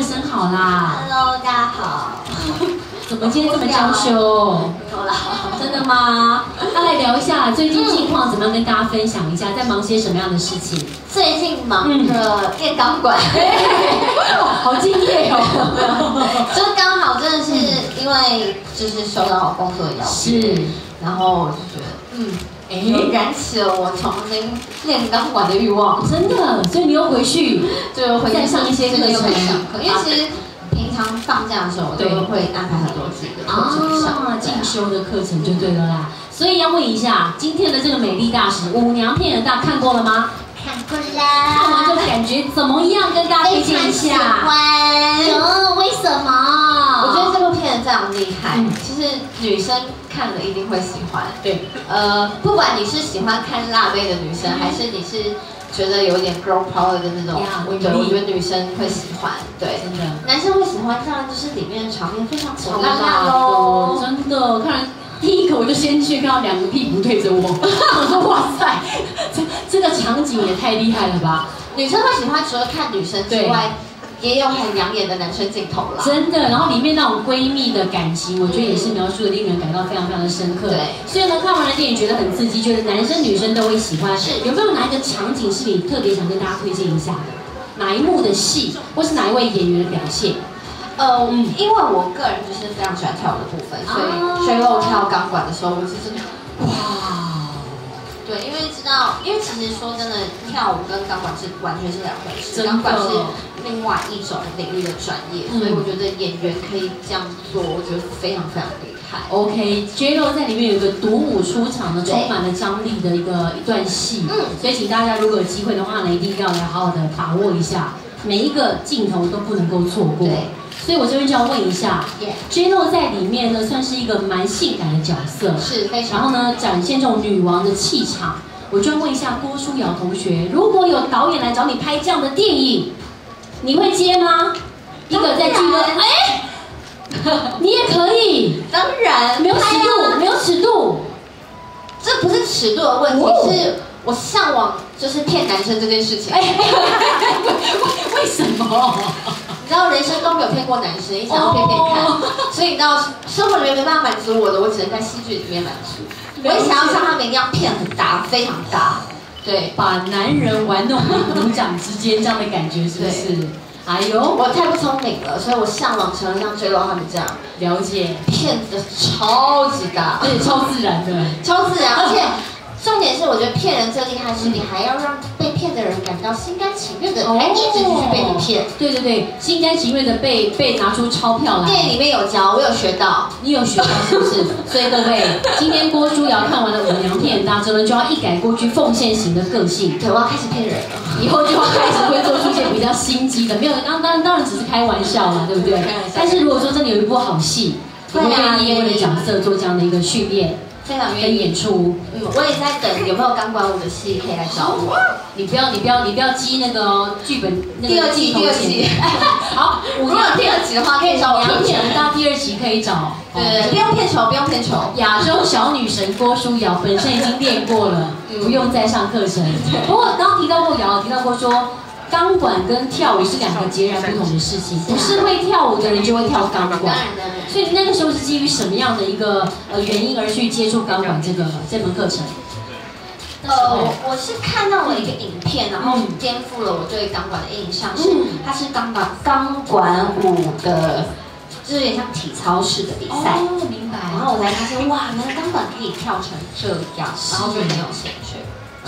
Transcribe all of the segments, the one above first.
问声好啦。Hello，大家好。怎么今天这么娇羞？好了，真的吗？那来聊一下最近近况，怎么样跟大家分享一下，在忙些什么样的事情？最近忙着练钢管，好敬业哦。就刚好真的是因为就是收到工作的邀请，是，然后我就觉得，嗯，哎，燃起了我重新练钢管的欲望，真的，所以你又回去，就回再上一些课程因为其实平常放假的时候，我都会安排很多自己的课程上啊，进修的课程就对了啦。所以要问一下，今天的这个美丽大使舞娘骗人大看过了吗？看过看完之后，感觉怎么样？跟大家推荐一下。欢。哦，为什么？我觉得这部片非常厉害，嗯其实女生看了一定会喜欢。对，呃，不管你是喜欢看辣妹的女生，还是你是觉得有点 girl power 的那种呀，对，我觉得女生会喜欢。对，真的。男生会喜欢，当然就是里面的场面非常好火辣辣辣喽。真的，看第一口就先去看到两个屁股对着我，我说哇塞，这这个场景也太厉害了吧！女生会喜欢，除了看女生之外，也有很养眼的男生镜头啦。真的，然后里面那种闺蜜的感情，我觉得也是描述的令人感到非常非常的深刻。对所以呢，看完了电影觉得很刺激，觉得男生女生都会喜欢。是有没有哪一个场景是你特别想跟大家推荐一下的？哪一幕的戏，或是哪一位演员的表现？呃，嗯因为我个人就是非常喜欢跳舞的部分，所哦以最后跳钢管的时候，我是真的哇，对，因为其实说真的，跳舞跟钢管是完全是两回事，钢管是另外一种领域的专业，嗯所以我觉得演员可以这样做，我觉得非常非常厉害。OK，J Lo 在里面有一个独舞出场的，充满了张力的一个一段戏。嗯所以请大家如果有机会的话呢，一定要来好好的把握一下，每一个镜头都不能够错过。对所以我这边就要问一下耶，，J Lo 在里面呢算是一个蛮性感的角色，是非常。然后呢展现这种女王的气场。我就要问一下郭书瑶同学，如果有导演来找你拍这样的电影，你会接吗？一个在剧院，当然哎，你也可以。当然没有尺度，啊没有尺度。这不是尺度的问题，哦是我向往就是骗男生这件事情。哎，为 为什么？你知道人生都没有骗过男生，你想要骗骗看，哦所以你知道生活里面没办法满足我的，我只能在戏剧里面满足。我也想要像他们一定要骗很大，非常大。对，把男人玩弄于股掌之间，这样的感觉是不是？哎呦，我太不聪明了，所以我向往成为像 J Lo 他们这样，了解，骗子超级大而，且超自然的。超自然，而且重点是我觉得骗人最厉害是你还要让被骗的人感到心甘情愿的，还一直继续被你骗。对对对，心甘情愿的被被拿出钞票来。电影里面有教，我有学到。你有学到是不是？所以各位，今天郭书瑶看完了《舞娘骗人大》之后呢，就要一改过去奉献型的个性，对，我要开始骗人了。以后就要开始会做出一些比较心机的，没有，当当当然只是开玩笑啦，对不对？开玩笑但是如果说真的有一部好戏，你会对啊愿意为了角色做这样的一个训练跟非常愿意。演出？嗯，我也在等有没有钢管舞的戏可以来找我。你不要，你不要，你不要激那个哦剧本那个第二季，第二季。好，如果有第二集的话，可以找我两合点成。到第二集可以找。对不用片酬，不用片酬。亚洲小女神郭书瑶本身已经练过了，嗯不用再上课程。不过刚刚提到过瑶，提到过说。钢管跟跳舞是两个截然不同的事情，不是会跳舞的人就会跳钢管。当然。所以你那个时候是基于什么样的一个呃原因而去接触钢管这个这门课程？呃，我我是看到了一个影片，然后嗯颠覆了我对钢管的印象，是嗯它是钢管钢管舞的，就是有点像体操式的比赛。哦，明白。然后我才发现，哇，原来钢管可以跳成这样，然后就没有兴趣。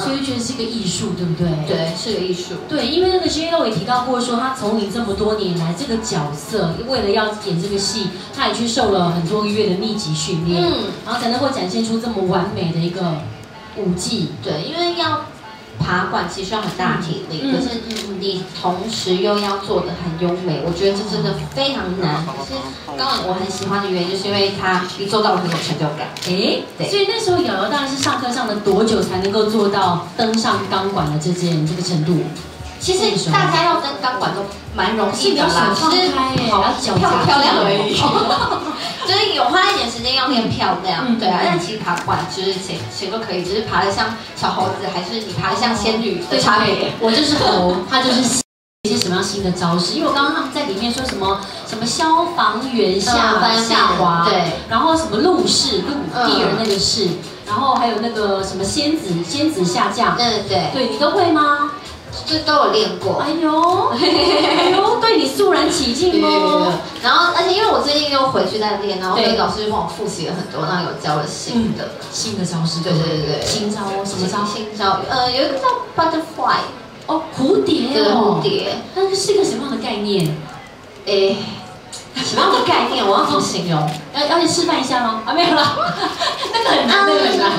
所以就觉得是一个艺术，对不对？。对，是个艺术。对，因为那个 J Lo 也提到过说，他从影这么多年来，这个角色为了要演这个戏，他也去受了很多个月的密集训练，嗯，然后才能够展现出这么完美的一个舞技。对，因为要爬管其实需要很大的体力，嗯可是你同时又要做的很优美，我觉得这真的非常难。可是刚刚我很喜欢的原因，就是因为它你做到了很有成就感。哎，对所以那时候瑶瑶大概是上课上了多久才能够做到登上钢管的这件这个程度？其实大家要登钢管都蛮容易的啦，是你要手放只是好漂夹漂亮而已。就是有花一点时间要练漂亮，嗯对啊嗯。但其实爬管就是谁谁都可以，只是爬得像小猴子，还是你爬得像仙女的差别。我就是猴，他就是一些什么样新的招式？因为我刚刚他们在里面说什么什么消防员下下滑，对，然后什么陆氏陆嗯地儿那个氏，然后还有那个什么仙子仙子下降，对对，对你都会吗？就都有练过。哎呦，哎呦，对你肃然起敬哦。然后，而且因为我最近又回去在练，然后对所以老师帮我复习了很多，然后有教了新的。新的招式，对对对对新招哦，什么招？新招？呃，有一个叫 butterfly，哦，蝴蝶哦蝴，蝶，那个是一个什么样的概念？诶，什么样的概念？我要怎么形容？要要示范一下吗？啊，没有啦，那个很难，那个很难。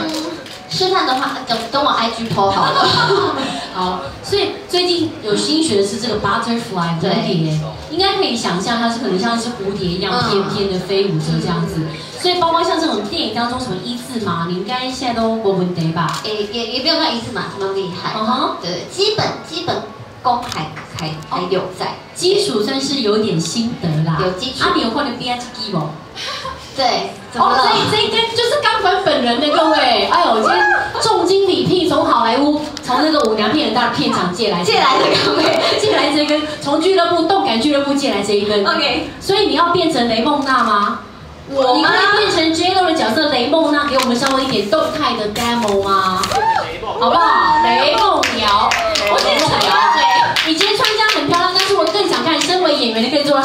嗯示范的话，等等我 IG po 好了。好，所以最近有新学的是这个 butterfly 蝴蝶，应该可以想象它是可能像是蝴蝶一样嗯翩翩的飞舞着这样子。所以包括像这种电影当中什么一字马，你应该现在都没问题吧？也，也也不用到一字马这么厉害。嗯哼，对，基本基本功还还还有在。基础算是有点心得啦。有基础啊，你有换的 B H G 吗？对，哦，了？所以这一根就是钢管本人的，各位。哎呦，今天重金礼聘从好莱坞，从那个舞娘片很大的片场借来借来的钢管借来这一根，从俱乐部动感俱乐部借来这一根。OK，所以你要变成雷梦娜吗？你我吗可以变成 J Lo 的角色雷梦娜，给我们稍微一点动态的 demo 吗？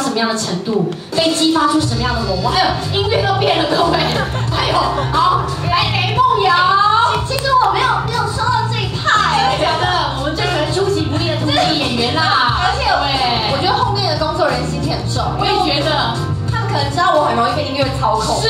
什么样的程度，被激发出什么样的火花？还有，音乐都变了，各位，还有，好，来雷梦瑶，其实我没有没有说到这一趴真的假的？我们最喜欢出其不意的突击演员啦，而且我对，觉得后面的工作人员心情很重，我也觉得他们可能知道我很容易被音乐操控。是。